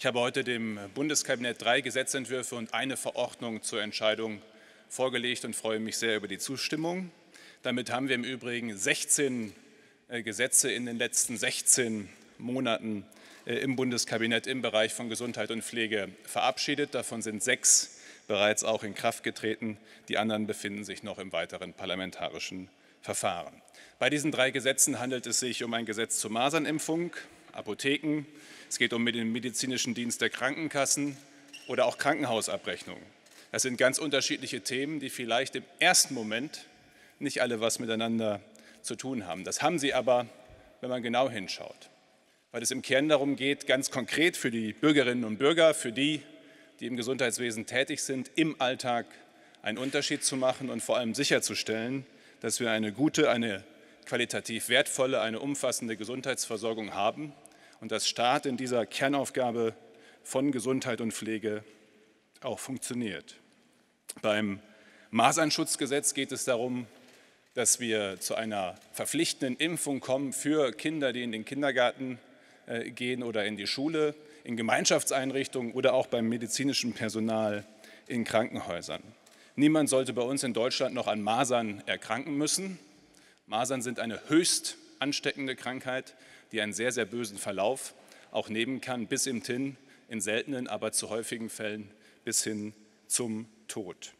Ich habe heute dem Bundeskabinett drei Gesetzentwürfe und eine Verordnung zur Entscheidung vorgelegt und freue mich sehr über die Zustimmung. Damit haben wir im Übrigen 16 äh, Gesetze in den letzten 16 Monaten äh, im Bundeskabinett im Bereich von Gesundheit und Pflege verabschiedet. Davon sind sechs bereits auch in Kraft getreten. Die anderen befinden sich noch im weiteren parlamentarischen Verfahren. Bei diesen drei Gesetzen handelt es sich um ein Gesetz zur Masernimpfung, Apotheken, es geht um den medizinischen Dienst der Krankenkassen oder auch Krankenhausabrechnungen. Das sind ganz unterschiedliche Themen, die vielleicht im ersten Moment nicht alle was miteinander zu tun haben. Das haben sie aber, wenn man genau hinschaut, weil es im Kern darum geht, ganz konkret für die Bürgerinnen und Bürger, für die, die im Gesundheitswesen tätig sind, im Alltag einen Unterschied zu machen und vor allem sicherzustellen, dass wir eine gute, eine qualitativ wertvolle, eine umfassende Gesundheitsversorgung haben und dass Staat in dieser Kernaufgabe von Gesundheit und Pflege auch funktioniert. Beim Masernschutzgesetz geht es darum, dass wir zu einer verpflichtenden Impfung kommen für Kinder, die in den Kindergarten äh, gehen oder in die Schule, in Gemeinschaftseinrichtungen oder auch beim medizinischen Personal in Krankenhäusern. Niemand sollte bei uns in Deutschland noch an Masern erkranken müssen. Masern sind eine höchst ansteckende Krankheit, die einen sehr, sehr bösen Verlauf auch nehmen kann, bis im hin, in seltenen, aber zu häufigen Fällen bis hin zum Tod.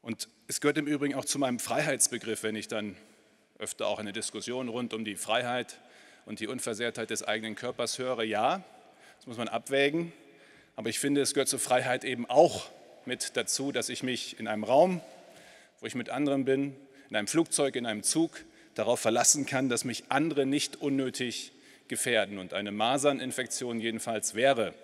Und es gehört im Übrigen auch zu meinem Freiheitsbegriff, wenn ich dann öfter auch eine Diskussion rund um die Freiheit und die Unversehrtheit des eigenen Körpers höre. Ja, das muss man abwägen, aber ich finde, es gehört zur Freiheit eben auch mit dazu, dass ich mich in einem Raum, wo ich mit anderen bin, in einem Flugzeug, in einem Zug, darauf verlassen kann, dass mich andere nicht unnötig gefährden. Und eine Maserninfektion jedenfalls wäre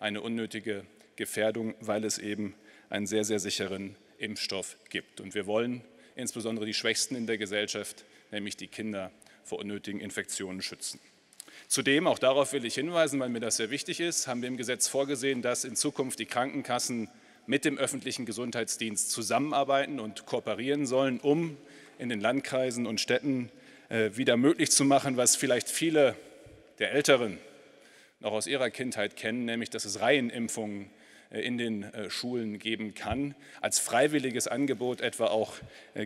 eine unnötige Gefährdung, weil es eben einen sehr, sehr sicheren Impfstoff gibt. Und wir wollen insbesondere die Schwächsten in der Gesellschaft, nämlich die Kinder, vor unnötigen Infektionen schützen. Zudem, auch darauf will ich hinweisen, weil mir das sehr wichtig ist, haben wir im Gesetz vorgesehen, dass in Zukunft die Krankenkassen mit dem öffentlichen Gesundheitsdienst zusammenarbeiten und kooperieren sollen, um in den Landkreisen und Städten äh, wieder möglich zu machen, was vielleicht viele der Älteren noch aus ihrer Kindheit kennen, nämlich dass es Reihenimpfungen äh, in den äh, Schulen geben kann, als freiwilliges Angebot etwa auch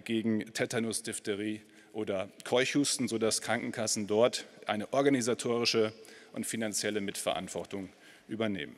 gegen Tetanus, Diphtherie oder Keuchhusten, sodass Krankenkassen dort eine organisatorische und finanzielle Mitverantwortung übernehmen.